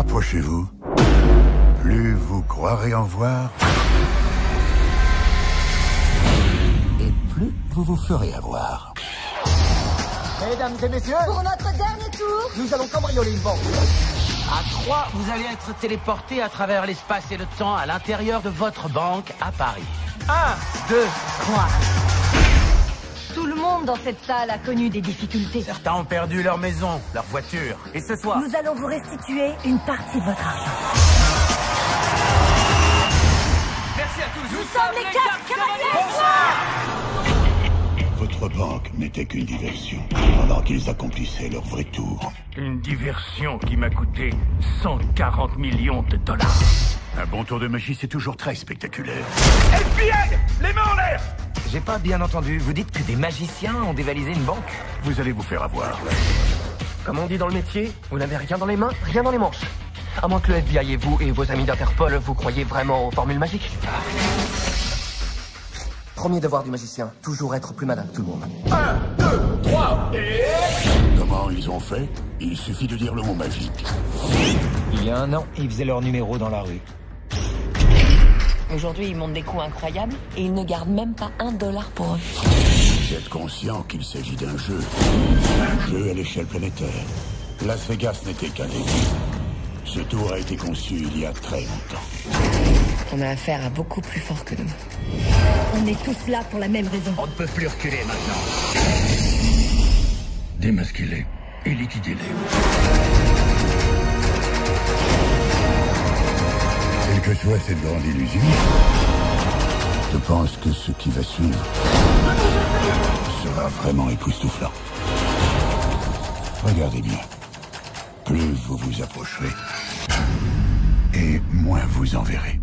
rapprochez-vous, plus vous croirez en voir, et plus vous vous ferez avoir. Mesdames et messieurs, Pour notre dernier tour, nous allons cambrioler une banque. À 3, vous allez être téléporté à travers l'espace et le temps à l'intérieur de votre banque à Paris. 1, 2, 3. Tout le monde dans cette salle a connu des difficultés. Certains ont perdu leur maison, leur voiture. Et ce soir, Nous allons vous restituer une partie de votre argent. merci à tous. Nous sommes les quatre cavaliers Votre banque n'était qu'une diversion, pendant qu'ils accomplissaient leur vrai tour. Une diversion qui m'a coûté 140 millions de dollars. Un bon tour de magie, c'est toujours très spectaculaire. FBI Les mains en l'air J'ai pas bien entendu. Vous dites que des magiciens ont dévalisé une banque Vous allez vous faire avoir. Comme on dit dans le métier, vous n'avez rien dans les mains, rien dans les manches. À moins que le FBI et vous et vos amis d'Interpol, vous croyez vraiment aux formules magiques. Premier devoir du magicien, toujours être plus malin que tout le monde. Comment ils ont fait? Il suffit de dire le mot magique. Il y a un an, ils faisaient leur numéro dans la rue. Aujourd'hui, ils montent des coups incroyables et ils ne gardent même pas un dollar pour eux. Vous êtes conscient qu'il s'agit d'un jeu. Un jeu à l'échelle planétaire. Las Vegas n'était qu'un début. Ce tour a été conçu il y a très longtemps. On a affaire à beaucoup plus fort que nous. On est tous là pour la même raison. On ne peut plus reculer maintenant. Démasquez-les et liquidez-les. Cette grande illusion, je pense que ce qui va suivre sera vraiment époustouflant. Regardez bien. Plus vous vous approcherez, et moins vous en verrez.